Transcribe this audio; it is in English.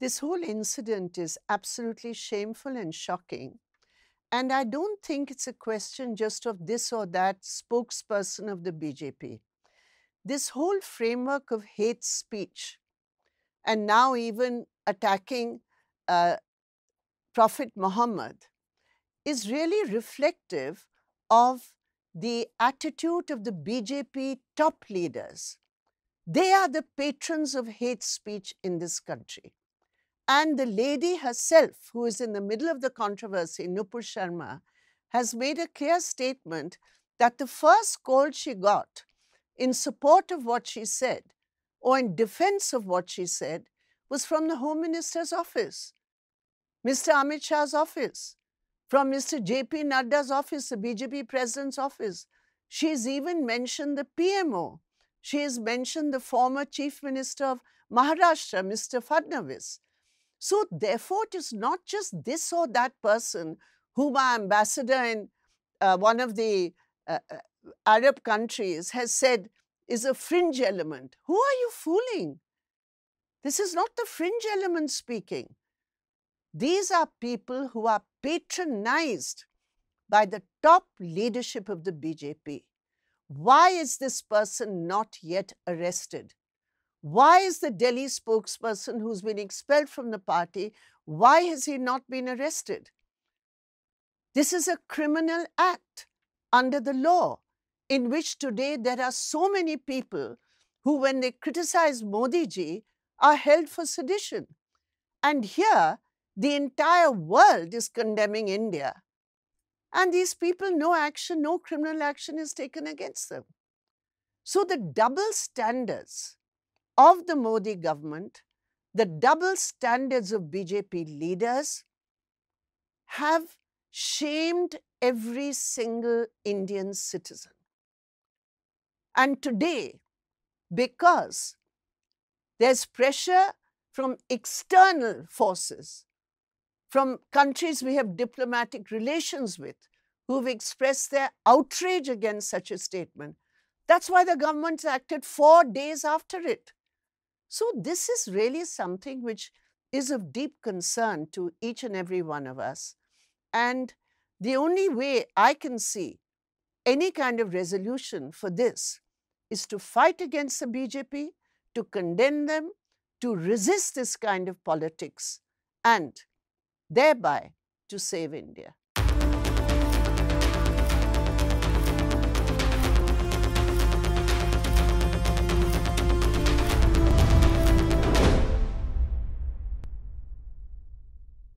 This whole incident is absolutely shameful and shocking. And I don't think it's a question just of this or that spokesperson of the BJP. This whole framework of hate speech and now even attacking uh, Prophet Muhammad is really reflective of the attitude of the BJP top leaders. They are the patrons of hate speech in this country. And the lady herself, who is in the middle of the controversy, Nupur Sharma, has made a clear statement that the first call she got in support of what she said or in defense of what she said was from the Home Minister's office, Mr. Amit Shah's office, from Mr. J.P. Nadda's office, the BJP president's office. She's even mentioned the PMO. She has mentioned the former Chief Minister of Maharashtra, Mr. Fadnavis. So, therefore, it is not just this or that person whom our ambassador in uh, one of the uh, uh, Arab countries has said is a fringe element. Who are you fooling? This is not the fringe element speaking. These are people who are patronized by the top leadership of the BJP. Why is this person not yet arrested? Why is the Delhi spokesperson who's been expelled from the party, why has he not been arrested? This is a criminal act under the law in which today there are so many people who, when they criticize Modi ji, are held for sedition. And here, the entire world is condemning India. And these people, no action, no criminal action is taken against them. So the double standards of the Modi government, the double standards of BJP leaders have shamed every single Indian citizen. And today, because there's pressure from external forces, from countries we have diplomatic relations with, who've expressed their outrage against such a statement. That's why the government acted four days after it. So, this is really something which is of deep concern to each and every one of us. And the only way I can see any kind of resolution for this is to fight against the BJP, to condemn them, to resist this kind of politics, and thereby to save India.